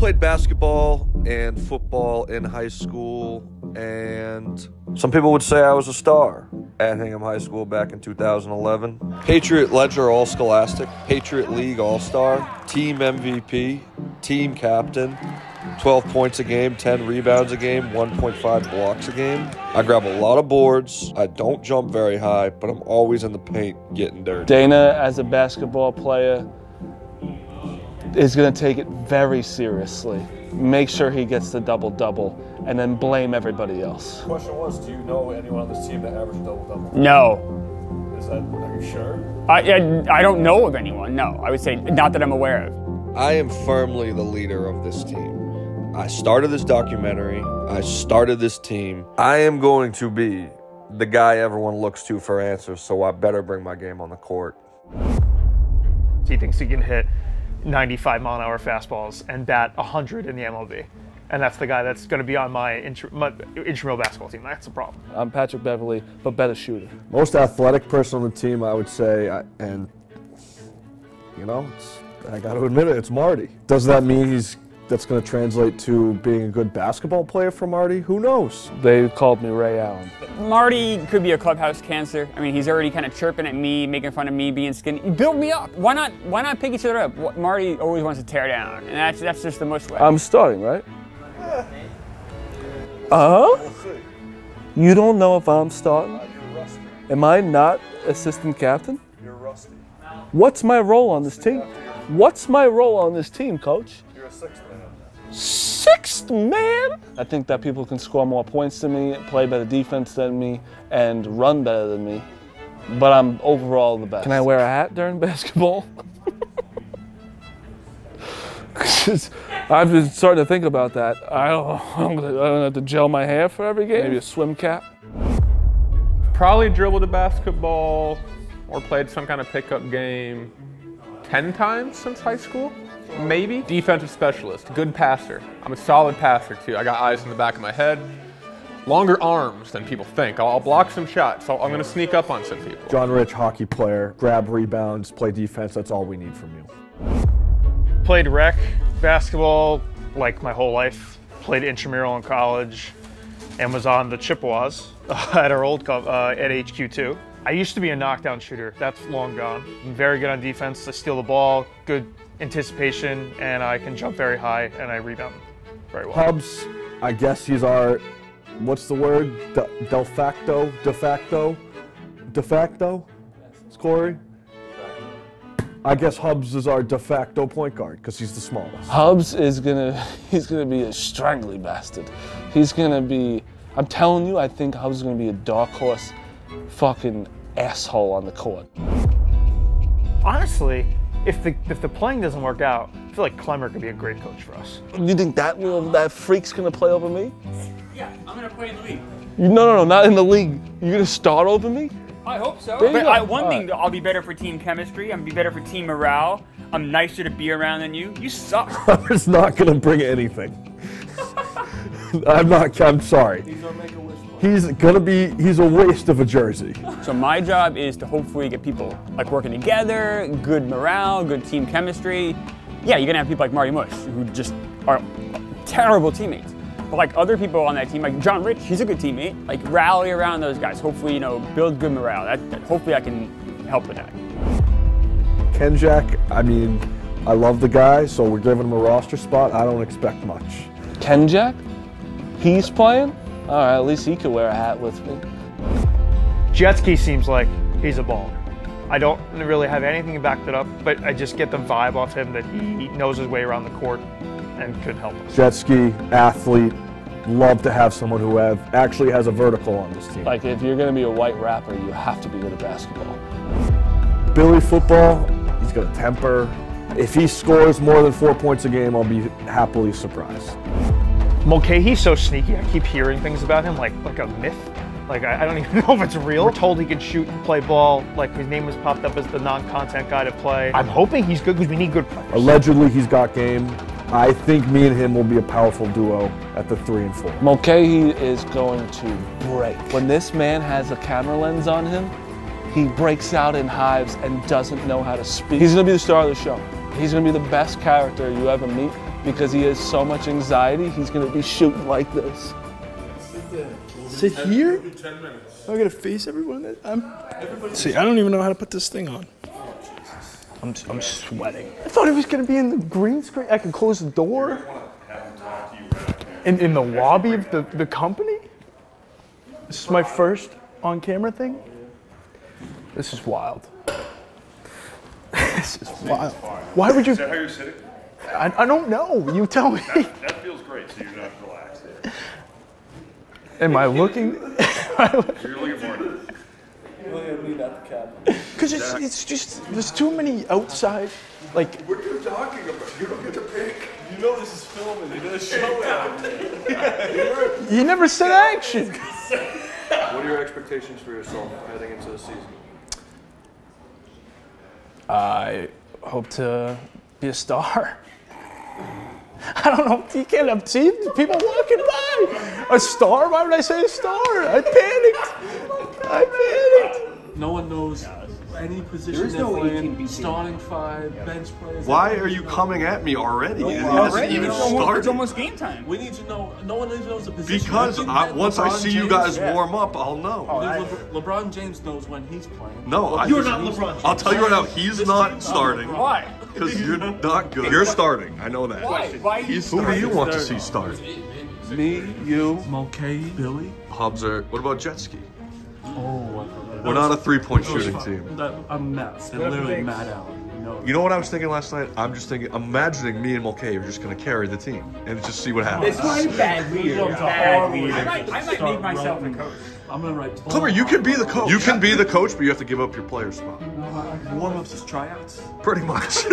played basketball and football in high school, and some people would say I was a star at Hingham High School back in 2011. Patriot Ledger All Scholastic, Patriot League All Star, Team MVP, Team Captain, 12 points a game, 10 rebounds a game, 1.5 blocks a game. I grab a lot of boards. I don't jump very high, but I'm always in the paint getting dirty. Dana, as a basketball player, is going to take it very seriously. Make sure he gets the double double and then blame everybody else. Question was, do you know anyone on this team that averaged double double? No. Is that are you sure? I, I, I don't know of anyone, no. I would say not that I'm aware of. I am firmly the leader of this team. I started this documentary. I started this team. I am going to be the guy everyone looks to for answers, so I better bring my game on the court. He thinks he can hit 95 mile an hour fastballs and bat 100 in the MLB. And that's the guy that's going to be on my, intr- my intramural basketball team. That's the problem. I'm Patrick Beverley, but better shooter. Most athletic person on the team, I would say, I- and you know, it's, I got to admit it, it's Marty. Does that mean he's that's going to translate to being a good basketball player for Marty? Who knows? They called me Ray Allen. Marty could be a clubhouse cancer. I mean, he's already kind of chirping at me, making fun of me being skinny. Build me up. Why not? Why not pick each other up? What- Marty always wants to tear down, and that's that's just the most way. I'm starting, right? Uh huh? You don't know if I'm starting? Am I not assistant captain? You're rusty. What's my role on this team? What's my role on this team, coach? Sixth man? I think that people can score more points than me, play better defense than me, and run better than me. But I'm overall the best. Can I wear a hat during basketball? I've been starting to think about that. I don't, I'm gonna, I don't have to gel my hair for every game. Maybe a swim cap. Probably dribbled a basketball or played some kind of pickup game 10 times since high school. Maybe. Defensive specialist, good passer. I'm a solid passer too. I got eyes in the back of my head. Longer arms than people think. I'll, I'll block some shots. So I'm going to sneak up on some people. John Rich, hockey player, grab rebounds, play defense. That's all we need from you. Played rec, basketball, like my whole life. Played intramural in college and was on the Chippewas at our old uh, at HQ2. I used to be a knockdown shooter. That's long gone. I'm very good on defense. I steal the ball, good anticipation, and I can jump very high and I rebound very well. Hubs, I guess he's our, what's the word? De, de facto, de facto, de facto, Corey. I guess Hubs is our de facto point guard because he's the smallest. Hubs is gonna he's gonna be a strangly bastard. He's gonna be I'm telling you, I think Hubs is gonna be a dark horse fucking asshole on the court. Honestly, if the if the playing doesn't work out, I feel like Klemmer could be a great coach for us. You think that little that freak's gonna play over me? yeah, I'm gonna play in the league. You, no, no, no, not in the league. You're gonna start over me? I hope so. But. I, one All thing, I'll be better for team chemistry. I'm be better for team morale. I'm nicer to be around than you. You suck. Hubs not gonna bring anything. I'm not. I'm sorry. He's gonna be. He's a waste of a jersey. So my job is to hopefully get people like working together, good morale, good team chemistry. Yeah, you're gonna have people like Marty Mush who just are terrible teammates. But like other people on that team, like John Rich, he's a good teammate. Like rally around those guys. Hopefully, you know, build good morale. That, that- hopefully I can help with that. Ken Jack. I mean, I love the guy, so we're giving him a roster spot. I don't expect much. Ken Jack? He's playing? Alright, at least he could wear a hat with me. Jetski seems like he's a baller. I don't really have anything to back that up, but I just get the vibe off him that he knows his way around the court and could help us. Jet ski athlete. Love to have someone who have actually has a vertical on this team. Like if you're gonna be a white rapper, you have to be good at basketball. Billy football. He's got a temper. If he scores more than four points a game, I'll be happily surprised. Mulcahy's so sneaky. I keep hearing things about him like like a myth. Like I, I don't even know if it's real. We're told he can shoot and play ball. Like his name was popped up as the non-content guy to play. I'm hoping he's good because we need good players. Allegedly, he's got game. I think me and him will be a powerful duo at the three and four. Mulcahy is going to break. When this man has a camera lens on him, he breaks out in hives and doesn't know how to speak. He's gonna be the star of the show. He's gonna be the best character you ever meet, because he has so much anxiety. He's going to be shooting like this. Sit here? I gotta face everyone. I'm. See, I don't even know how to put this thing on. I'm, I'm sweating. I thought it was gonna be in the green screen. I could close the door. In, in the lobby of the, the company? This is my first on camera thing? This is wild. this is wild. Why would you? Is that how you're sitting? I, I don't know. You tell me. That feels great, so you're not relaxed. Am I looking? You're looking for it. Because it's, it's just, there's too many outside, like, What are you talking about? You don't get to pick. You know this is filming. You're gonna show it. you never said action. What are your expectations for yourself heading into the season? I hope to be a star. I don't know. You can't have see people walking by. A star? Why would I say a star? I panicked. I panicked. No one knows any position is they're no playing. 18 Starting five, bench players. Why are you coming at me already? It hasn't Already? even It's almost, it's almost game time. We need to know. No one even knows the position. Because I think I, that once I LeBron see you guys Yeah. warm up, I'll know. I think Le- LeBron James knows when he's playing. No, I, You're not LeBron James. I'll tell you right now, he's not starting. Why? Because you're not good. You're starting. I know that. Why? Why? He's, who do you want to see start? Me, you, Mulcahy, Billy. Hubs are. What about jet ski? Oh, We're not a three-point shooting team. That, I'm Matt. I'm literally Matt Allen. No. You know what I was thinking last night? I'm just thinking, imagining me and Mulcahy are just going to carry the team and just see what happens. bad leader. I might, I might make myself a coach. I'm gonna write. Clipper, you can be the coach. You can be the coach, but you have to give up your player spot. Uh, warm ups is tryouts. Pretty much.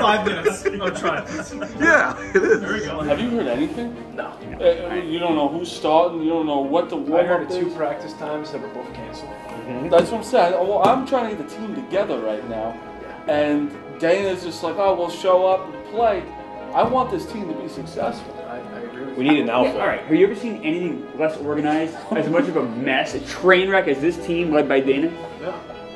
Five minutes of tryouts. yeah, it is. Have you heard anything? No. Uh, you don't know who's starting. You don't know what the I warm heard up of two is. practice times that were both canceled. Mm-hmm. That's what I'm saying. Oh, well, I'm trying to get the team together right now, and Dana's just like, oh, we'll show up and play. I want this team to be successful. We need an Yeah, alpha. all right. Have you ever seen anything less organized, as much of a mess, a train wreck as this team led by Dana? Yeah.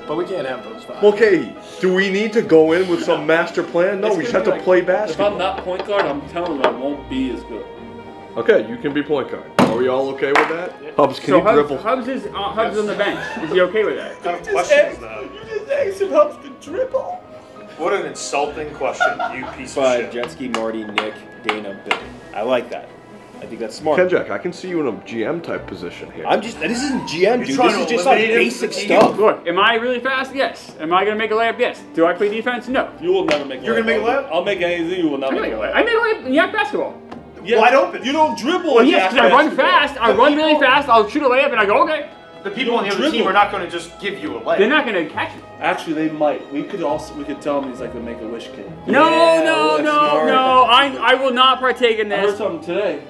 But we can't have those five. Okay, do we need to go in with some master plan? No, It's we just gonna have be to play basketball. If I'm not point guard, I'm telling you, I won't be as good. Okay, you can be point guard. Are we all okay with that? Hubs, can So you Hubs, dribble? Hubs is uh, Hubs is on the bench. Is he okay with that? What kind of question is that? You just asked him Hubs to dribble. What an insulting question, you piece of Five, shit. jet ski, Marty, Nick, Dana, Billy. I like that. I think that's smart. Kenjack, I can see you in a GM type position here. I'm just. This isn't GM, dude. This is just like basic from the team? stuff. Look, am I really fast? Yes. Am I gonna make a layup? Yes. Do I play defense? No. You will never make. You're gonna make a layup? I'll make anything. You will not I make make a a layup. layup. I make a layup in yak basketball. Yeah, Wide open. You don't dribble. Well, in yes, because I run fast. I run really fast. I'll shoot a layup and I go, okay. The people on the other team are not going to just give you a leg. They're not gonna catch me. Actually, they might. We could also. We could tell him he's like the Make a Wish kid. No, Yeah, no, that's no, no. I, I will not partake in this. I heard something today.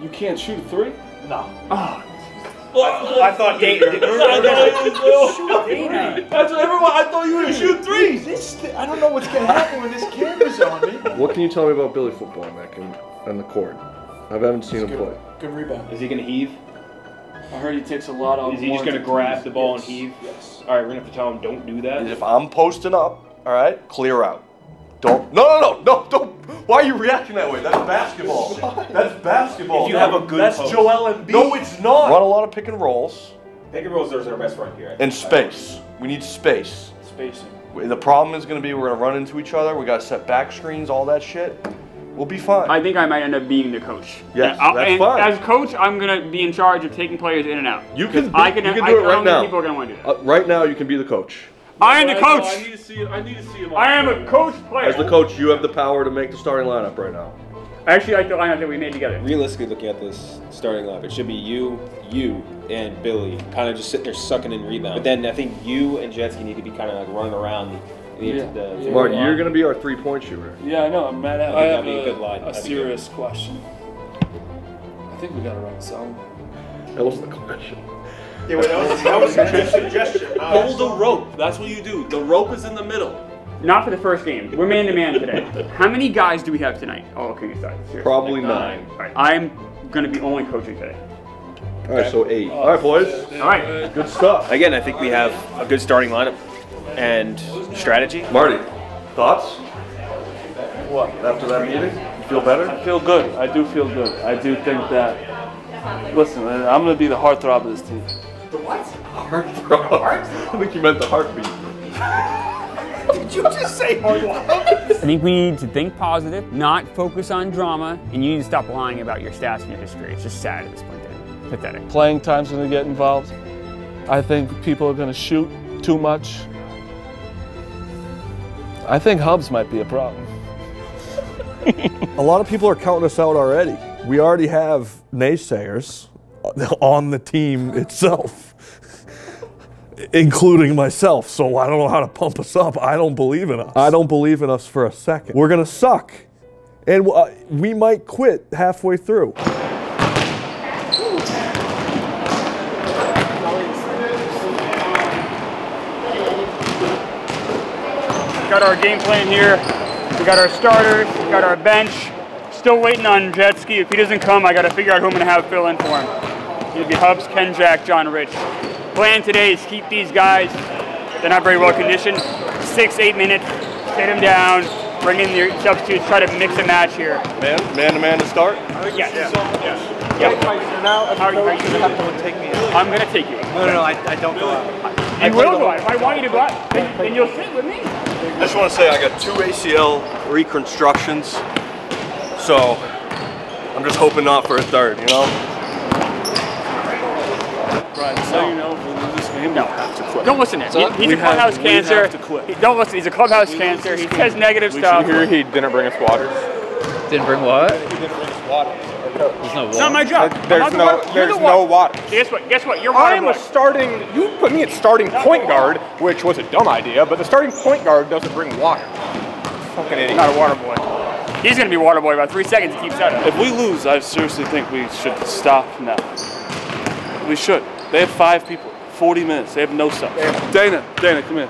You can't shoot a three. No. Oh, I thought Dana. Dana. That's what everyone. I thought you were gonna shoot threes. This, I don't know what's gonna happen when this camera's on me. What can you tell me about Billy football, Nick, and, and the court? I haven't seen him play. Good rebound. Is he gonna heave? I heard he takes a lot on. Is he just gonna grab the ball and heave? Yes. All right, we're gonna have to tell him don't do that. If I'm posting up, all right, clear out. Don't. No, no, no, no, don't. Why are you reacting that way? That's basketball. That's basketball. If you have a good That's post. Joel Embiid. No, it's not. Run a lot of pick and rolls Pick and rolls, those are our best friend here. and space. We need space. Spacing. The problem is going to be we're going to run into each other. We got to set back screens, all that shit. We'll be fine. I think I might end up being the coach. Yes, And that's and fine. As coach, I'm gonna be in charge of taking players in and out. You can 'Cause be- I can. you can I, do it right don't now. people are gonna want to do that. Uh, right now, you can be the coach. I am the coach. I coach. need to see. I need to see him. I am a coach player. As the coach, you have the power to make the starting lineup right now. I actually like the lineup that we made together. Realistically, looking at this starting lineup, it should be you, you, and Billy, kind of just sitting there sucking in rebound. But then I think you and Jetski need to be kind of like running around the, Yeah. the, the Yeah. Martin, you're going to be our three-point shooter. Yeah, I know. I'm mad at. I I think have that'd a good line. a, That'd serious question. I think we gotta run some. That wasn't the question. Yeah, wait, that was, that was a suggestion. Hold the rope. That's what you do. The rope is in the middle. Not for the first game. We're man to man today. How many guys do we have tonight? Oh, okay, aside. Seriously. Probably nine. All right, I'm gonna be only coaching today. All right, so eight. Oh, All right, boys. All right. Good stuff. Again, I think we have a good starting lineup and strategy. Marty, thoughts? What? After that meeting? feel better? I feel good. I do feel good. I do think that. Listen, I'm going to be the heartthrob of this team. The what? Heartthrob. I think you meant the heartbeat. Did you just say hard I think we need to think positive, not focus on drama, and you need to stop lying about your stats and your history. It's just sad at this point. David. Pathetic. Playing time's going to get involved. I think people are going to shoot too much. I think hubs might be a problem. A lot of people are counting us out already. We already have naysayers on the team itself, including myself. So I don't know how to pump us up. I don't believe in us. I don't believe in us for a second. We're going to suck. And uh, we might quit halfway through. Got our game plan here. We got our starters. We got our bench. Still waiting on Jetski. If he doesn't come, I got to figure out who I'm going to have fill in for him. It'll be Hubs, Ken Jack, John Rich. Plan today is keep these guys. They're not very well conditioned. Six, eight minutes. Get them down. Bring in your substitutes. Try to mix and match here. Man, man to man to start. Yes. Yeah. Now, How are you- how are you gonna have to take me out. I'm going to take you. No, no, no, I, I don't go out. You will go out. If I want you to go out, then, then you'll sit with me. I just want to say I got two ACL reconstructions, so I'm just hoping not for a third, you know? Brian, so you know, if we lose this game, we have to quit. Don't listen to him. He- he's we a clubhouse have- cancer. have to quit. He- don't listen. He's a clubhouse cancer. He says negative stuff. Here he didn't bring us water. Didn't bring what? He didn't bring us water. There's no It's not my job. There's not the no, water- there's the no water. water. Guess what? Guess what? You're I am boy. a starting. You put me at starting point guard, which was a dumb idea, but the starting point guard doesn't bring water. Fucking idiot. Not a water boy. He's gonna be water boy about three seconds. He keeps that. If we lose, I seriously think we should stop now. We should. They have five people, 40 minutes. They have no subs. Dana, Dana, come here.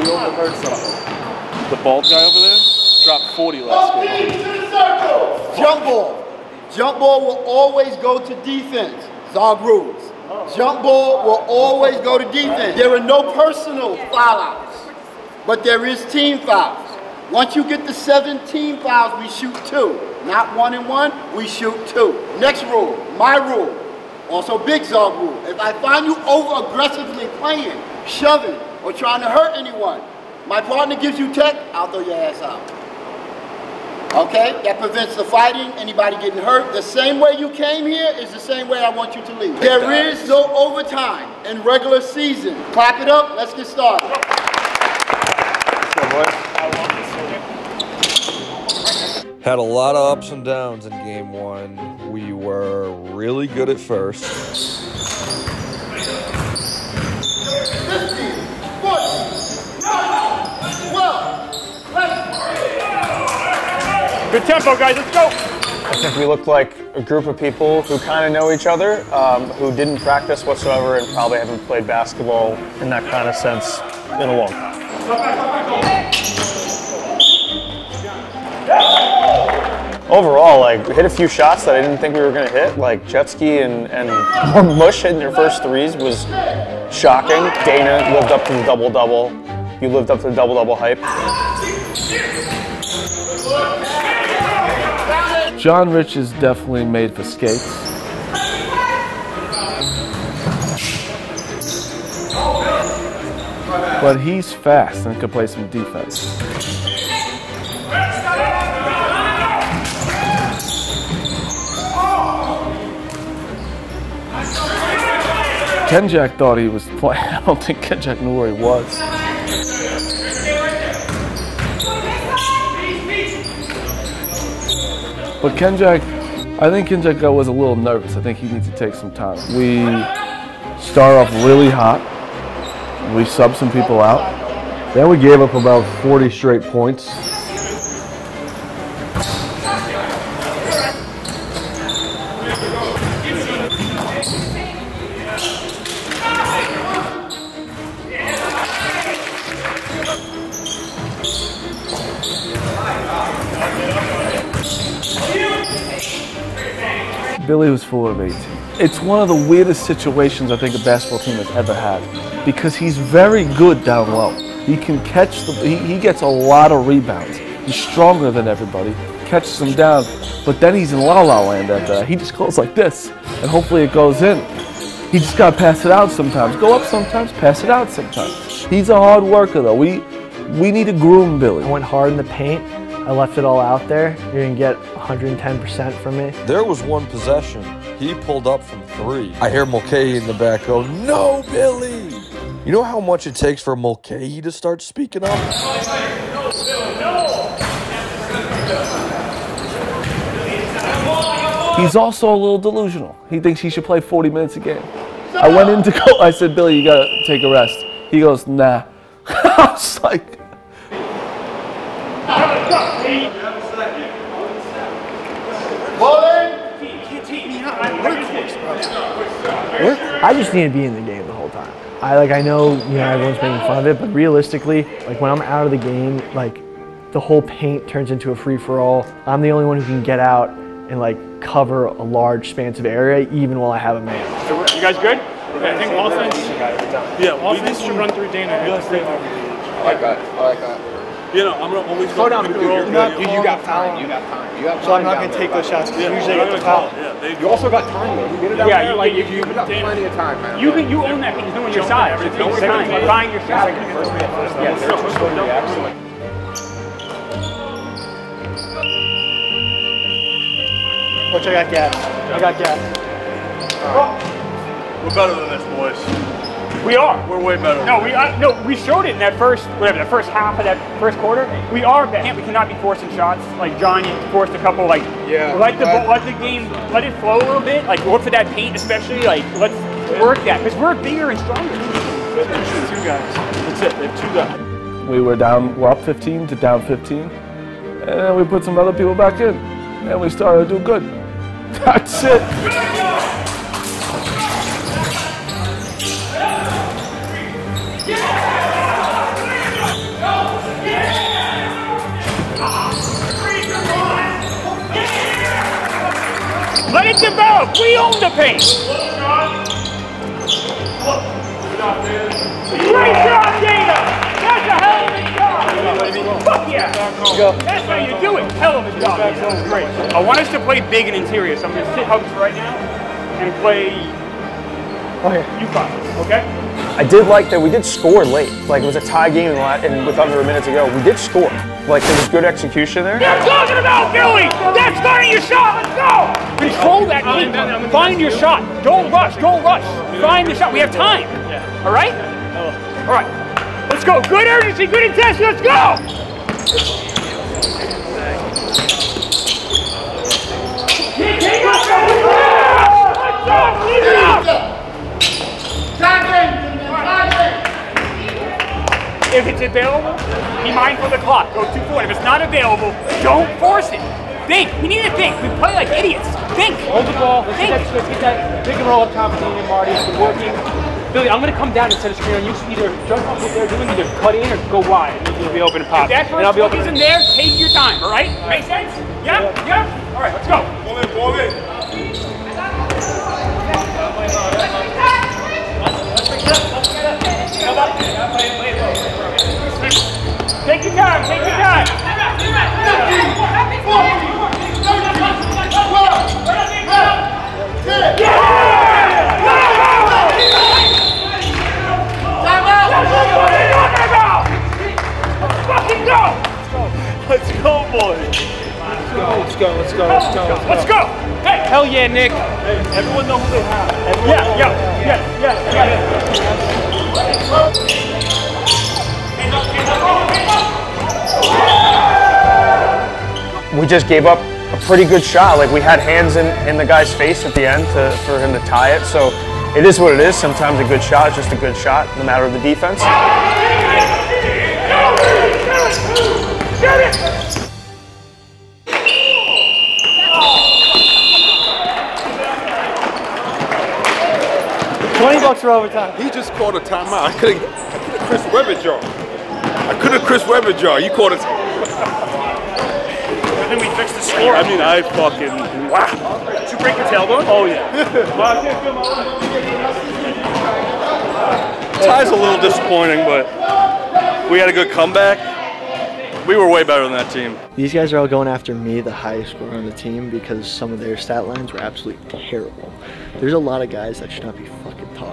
We overheard something. The bald guy over there dropped 40 last game. Jump ball. Jump ball will always go to defense. It's our rules. Jump ball will always go to defense. There are no personal foul outs, but there is team fouls. Once you get to seven team fouls, we shoot two. Not one and one, we shoot two. Next rule, my rule. Also Big Zog rule. If I find you over aggressively playing, shoving, or trying to hurt anyone, my partner gives you tech, I'll throw your ass out. Okay? That prevents the fighting, anybody getting hurt. The same way you came here is the same way I want you to leave. There is no overtime in regular season. Clap it up, let's get started. Had a lot of ups and downs in game one. We were really good at first. 50, 40, 12, Good tempo, guys. Let's go. I think we looked like a group of people who kind of know each other, um, who didn't practice whatsoever and probably haven't played basketball in that kind of sense in a long time. Overall, like we hit a few shots that I didn't think we were gonna hit. Like Jetski and and Mush hitting their first threes was shocking. Dana lived up to the double double. You lived up to the double double hype. John Rich is definitely made for skates. But he's fast and can play some defense. Kenjack thought he was playing. I don't think Kenjack knew where he was. But Kenjack, I think Kenjack was a little nervous. I think he needs to take some time. We start off really hot. We sub some people out. Then we gave up about 40 straight points. Was full of 18. It's one of the weirdest situations I think a basketball team has ever had because he's very good down low. He can catch the, he, he gets a lot of rebounds. He's stronger than everybody, catches them down, but then he's in la la land that. Uh, he just goes like this, and hopefully it goes in. He just gotta pass it out sometimes. Go up sometimes, pass it out sometimes. He's a hard worker though. We we need to groom Billy. I went hard in the paint. I left it all out there. You're gonna get 110% from me. There was one possession. He pulled up from three. I hear Mulcahy in the back go, No, Billy! You know how much it takes for Mulcahy to start speaking up? He's also a little delusional. He thinks he should play 40 minutes a game. I went in to go, I said, Billy, you gotta take a rest. He goes, nah. I was like, I just need to be in the game the whole time. I like I know you know everyone's making fun of it, but realistically, like when I'm out of the game, like the whole paint turns into a free for all. I'm the only one who can get out and like cover a large expansive area even while I have a man. You guys good? I think offense. Yeah, offense should run through Dana. I like that. I like that. You know, I'm gonna always Slow go down, pick because you're not- you- you got time. You got time. You got So I'm not gonna take bro. those shots 'cause Yeah, usually we're I get the gonna foul. foul. Yeah, You also got time though. You get it out Yeah, there, you- like you- if you got Dana- plenty of time, man. You can you own that because knowing your shot. It's your time. You find your shot. Yeah, they're too slow to react, Coach, I got gas. I got gas. We're better than this, boys. We are. We're way better. No, we uh, no, we showed it in that first whatever the first half of that first quarter. We are bad. We cannot be forcing shots. Like Johnny forced a couple. Like Yeah, let the but- let the game let it flow a little bit. Like look for that paint, especially. Like let's work that because we're bigger and stronger. Two guys. That's it. They have two guys. we were down, we're up 15 to down 15. And then we put some other people back in. And we started to do good. That's it. Let it develop. We own the paint. Great job, Dana. That's a hell of a job. Fuck yeah. That's how you do it. Hell of a job. That great. I want us to play big and interior, so I'm going to sit Hubs right now and play UConn. Okay? I did like that we did score late. Like it was a tie game in the la- and with under a minute to go. We did score. Like there was good execution there. That's what I'm talking about, Billy. That's finding your shot. Let's go. Control that game. Find your shot. Don't rush. Don't rush. Find the shot. We have time. All right? All right. Let's go. Good urgency. Good intensity. Let's go. If it's available, be mindful of the clock. Go two forward. If it's not available, don't force it. Think. We need to think. We play like idiots. Think. Hold the ball. Let's, Think. get that, let's get that pick and roll up top of Dean and Marty. It's been working. Billy, I'm going to come down and set a screen on you. Either jump off what they're doing, either cut in or go wide. And you'll be open and pop. If that and I'll first be open. isn't there, take your time. All right? Make sense? Yeah? Yeah? All right, let's go. Ball in, ball in. Take your time, take your time. Fucking go! Let's go, boys. Let's go, let's go, let's go, let's go. Let's go! Hey! Hell yeah, Nick. Everyone know who they have. We just gave up a pretty good shot. Like we had hands in, in the guy's face at the end to, for him to tie it. So it is what it is. Sometimes a good shot is just a good shot, no matter the defense. Twenty bucks for overtime. He just called a timeout. I could have Chris Webber jar. I could have Chris Webber jar. You called it. And then we fixed the score. I mean, I fucking wow. Did you break your tailbone? Oh yeah. Tie's a little disappointing, but we had a good comeback. we were way better than that team. These guys are all going after me, the highest scorer on the team, because some of their stat lines were absolutely terrible. There's a lot of guys that should not be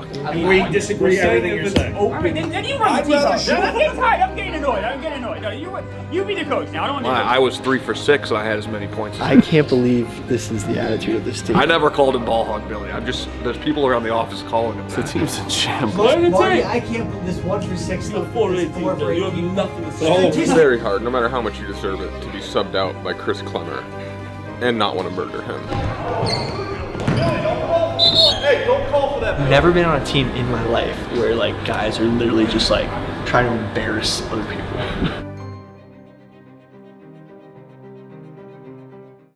fucking talking. We disagree everything you're saying. All right, then, then you run the team. I'm getting tired. I'm getting annoyed. I'm getting annoyed. No, you, you be the coach now. I don't want to. I, I was three for six and I had as many points. as I can't believe this is the attitude of this team. I never called him ball hog Billy. I'm just there's people around the office calling him. The team's in shambles. Marty, I can't believe this one for six. The Four for eight. You have nothing to say. It's very hard, no matter how much you deserve it, to be subbed out by Chris Klemmer and not want to murder him. Hey, don't call for that. Never been on a team in my life where like guys are literally just like trying to embarrass other people.